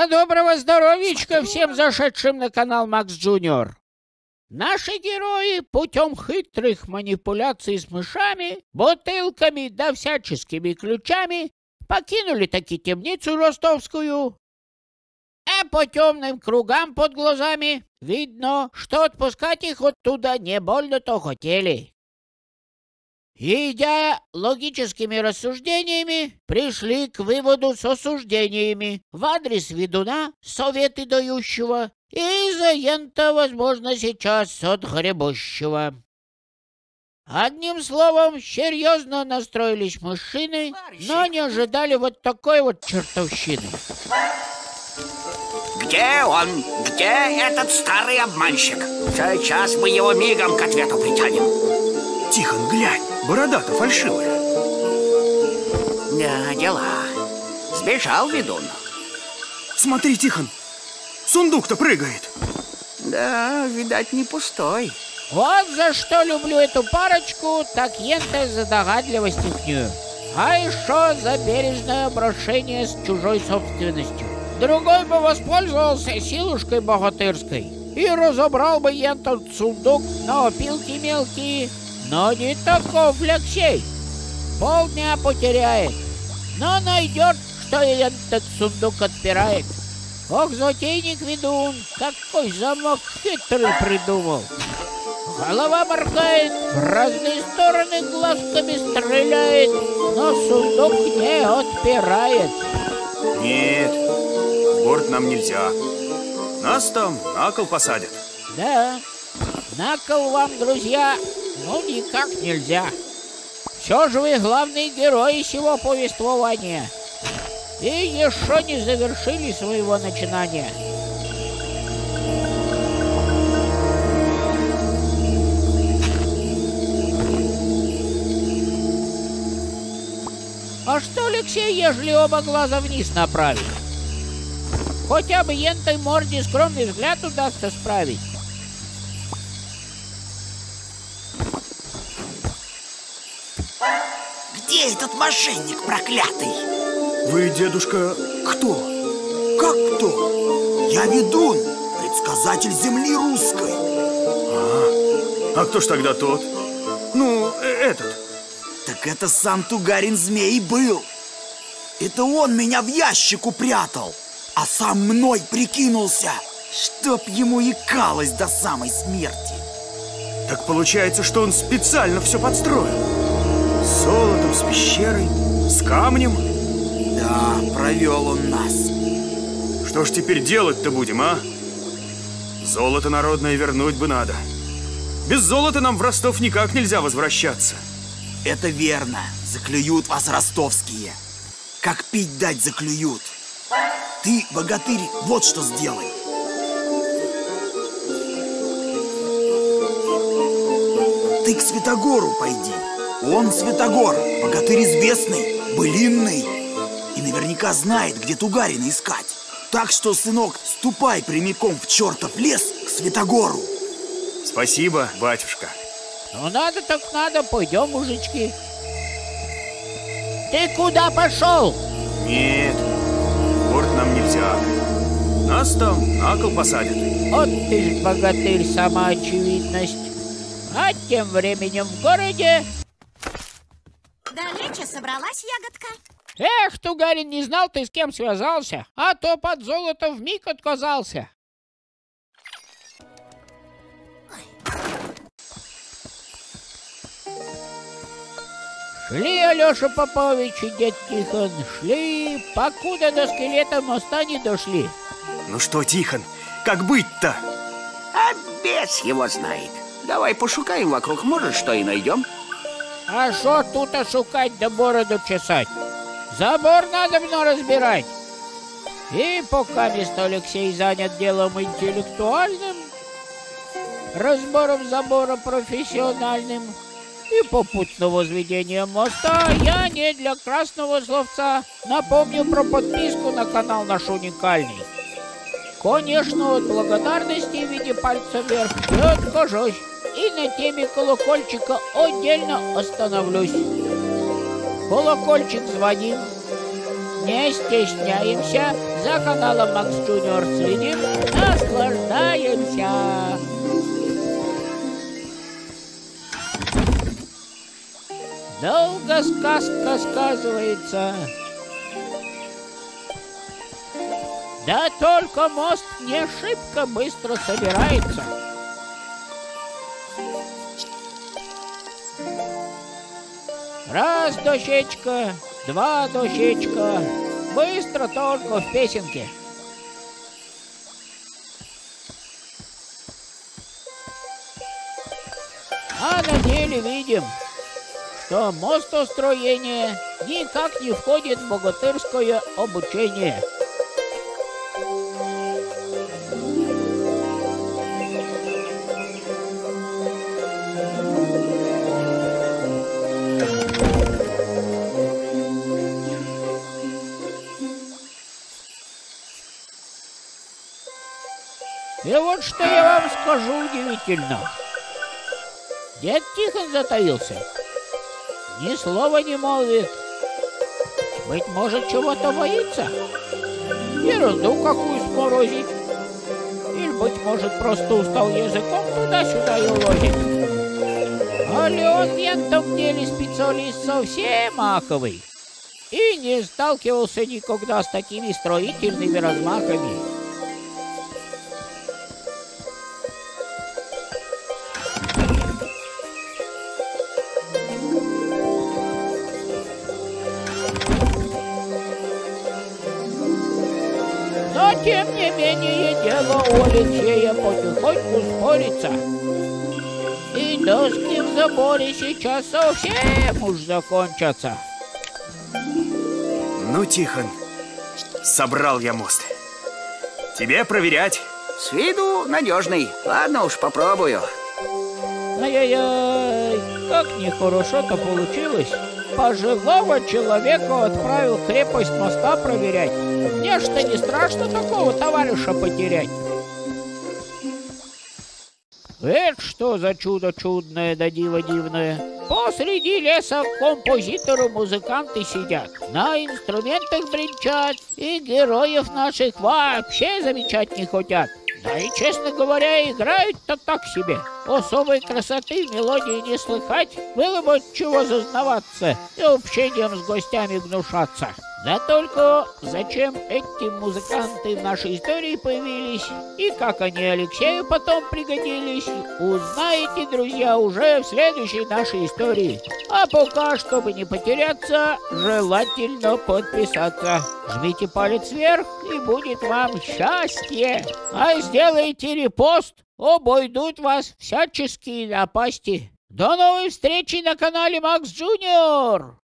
А доброго здоровичка всем зашедшим на канал Макс Джуниор. Наши герои путем хитрых манипуляций с мышами, бутылками да всяческими ключами покинули таки темницу ростовскую. А по темным кругам под глазами видно, что отпускать их оттуда не больно-то хотели. Идя логическими рассуждениями, пришли к выводу с осуждениями в адрес ведуна, советы дающего, и заента, возможно, сейчас отгребущего. Одним словом, серьезно настроились мужчины, но не ожидали вот такой вот чертовщины. Где он? Где этот старый обманщик? Сейчас мы его мигом к ответу притянем. Тихон, глянь, борода-то фальшивая. Да, дела. Сбежал ведун. Смотри, Тихон, сундук-то прыгает. Да, видать, не пустой. Вот за что люблю эту парочку, так ента за догадливость ихнюю. А еще за бережное обращение с чужой собственностью. Другой бы воспользовался силушкой богатырской и разобрал бы этот сундук на опилки мелкие, но не таков Алексей. Полдня потеряет, но найдет, что этот сундук отпирает. Ох, затейник ведун, какой замок хитрый придумал. Голова моргает, в разные стороны глазками стреляет, но сундук не отпирает. Нет, в город нам нельзя. Нас там на кол посадят. Да, на кол вам, друзья, ну никак нельзя. Все же вы главные герои сего повествования. И еще не завершили своего начинания. А что, Алексей, ежели оба глаза вниз направить? Хотя бы ентой морде скромный взгляд удастся справить. Где этот мошенник проклятый? Вы, дедушка, кто? Как кто? Я ведун, предсказатель земли русской. А кто ж тогда тот? Ну, э, этот. Так это сам Тугарин Змей был. Это он меня в ящик упрятал, а сам мной прикинулся, чтоб ему икалось до самой смерти. Так получается, что он специально все подстроил. С золотом, с пещерой, с камнем. Да, провел он нас. Что ж теперь делать-то будем, а? Золото народное вернуть бы надо. Без золота нам в Ростов никак нельзя возвращаться. Это верно. Заклюют вас ростовские. Как пить дать заклюют. Ты, богатырь, вот что сделай. Ты к Святогору пойди. Он Святогор, богатырь известный, былинный. И наверняка знает, где Тугарина искать. Так что, сынок, ступай прямиком в чертов лес к Святогору. Спасибо, батюшка. Ну надо так надо, пойдем, мужички. Ты куда пошел? Нет, город нам нельзя. Нас там на кол посадят. Вот ты ж богатырь, сама очевидность. А тем временем в городе... Далече собралась ягодка? Эх, Тугарин, не знал ты, с кем связался, а то под золото вмиг отказался. Шли Алеша Попович и дед Тихон, шли, покуда до скелета моста не дошли. Ну что, Тихон, как быть-то? А бес его знает. Давай пошукаем вокруг, может, что и найдем. А что тут шукать да бороду чесать? Забор надо мно разбирать. И пока место Алексей занят делом интеллектуальным, разбором забора профессиональным и попутно возведением моста, я не для красного словца напомню про подписку на канал наш уникальный. Конечно, от благодарности в виде пальца вверх не откажусь и на теме колокольчика отдельно остановлюсь. Колокольчик звоним, не стесняемся, За каналом Макс Джуниор следим, наслаждаемся. Долго сказка сказывается. Да только мост не шибко быстро собирается. Раз дощечка, два дощечка. Быстро только в песенке. А на деле видим, что мостостроение никак не входит в богатырское обучение. И вот что я вам скажу удивительно. Дед Тихон затаился. Ни слова не молвит. Быть может, чего-то боится? Ерунду какую сморозить. Или, быть может, просто устал языком туда-сюда и уложить. А ли он в деле специалист совсем маковый. И не сталкивался никогда с такими строительными размахами. Тем не менее, дело у Алексея потихоньку спорится. И доски в заборе сейчас совсем уж закончатся. Ну, Тихон, собрал я мост. Тебе проверять. С виду надежный. Ладно уж, попробую. Ай-яй-яй, как нехорошо-то получилось. Пожилого человека отправил крепость моста проверять. Мне что не страшно такого товарища потерять. Это что за чудо чудное да диво дивное? Посреди леса композиторы музыканты сидят, на инструментах бренчат, и героев наших вообще замечать не хотят. Да и, честно говоря, играют-то так себе. Особой красоты мелодии не слыхать, было бы чего зазнаваться и общением с гостями гнушаться. Да только зачем эти музыканты в нашей истории появились и как они Алексею потом пригодились, узнаете, друзья, уже в следующей нашей истории. А пока, чтобы не потеряться, желательно подписаться. Жмите палец вверх и будет вам счастье. А сделайте репост, обойдут вас всяческие напасти. До новой встречи на канале Макс Джуниор!